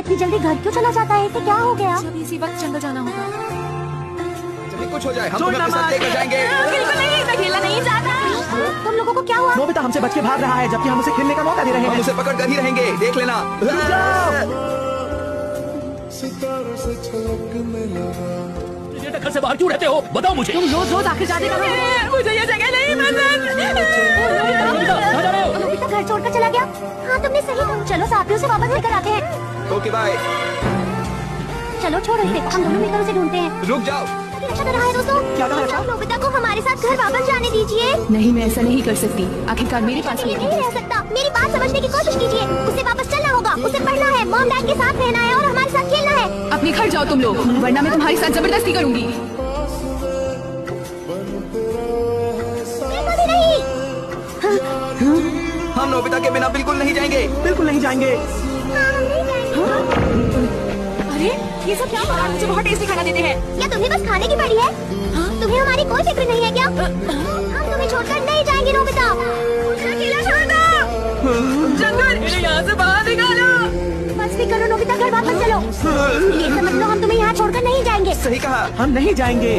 इतनी जल्दी घर क्यों चला जाता है? इसे क्या हो गया? जब इसी वक्त जंगल जाना होगा। जब कुछ हो जाए हम तुम्हें अपने साथ लेकर जाएँगे। बिल्कुल नहीं मैं खेलना नहीं चाहता तुम लोगों को क्या हुआ? नोबिता हमसे बच के भाग रहा है जबकि हम उसे खेलने का मौका दे रहे हैं। हम उसे पकड़ कर ही रहेंगे देख लेना। ये घर से बाहर क्यों रहते हो? बताओ मुझे। तुम रोज रोज आखिर जाने का मुझे ये जगह नहीं पसंद। हो घर छोड़कर चला गया। हाँ तुमने चलो साथियों से वापस लेकर आते हैं। ओके बाय चलो छोड़ो इसे। हम दोनों मिलकर उसे ढूंढते हैं। रुक जाओ। अच्छा कर रहा है दोस्तों। क्या नोबिता को हमारे साथ घर वापस जाने दीजिए। नहीं मैं ऐसा नहीं कर सकती। आखिरकार मेरे पास ये नहीं रह सकता। मेरी बात समझने की कोशिश कीजिए। उसे वापस चलना होगा। उसे पढ़ना है। मॉम डैड के साथ रहना है और हमारे साथ खेलना है। अपने घर जाओ तुम लोग वरना मैं तुम्हारे साथ ज़बरदस्ती करूँगी। नहीं। हम नोबिता के बिना बिल्कुल नहीं जाएँगे। नहीं जाएँगे। हाँ, हम अरे ये सब क्या मुझे बहुत टेस्टी खाना देते हैं। क्या तुम्हें बस खाने की पड़ी है? तुम्हें हमारी कोई फ़िक्र नहीं है क्या? हम तुम्हें छोड़कर नहीं जाएँगे नोबिता अकेला छोड़ दो। जंगल। यहाँ से बाहर निकालो। बस करो नोबिता घर वापस चलो। ये समझ लो हम तुम्हें यहाँ छोड़कर नहीं जाएँगे। सही कहा हम नहीं जाएँगे।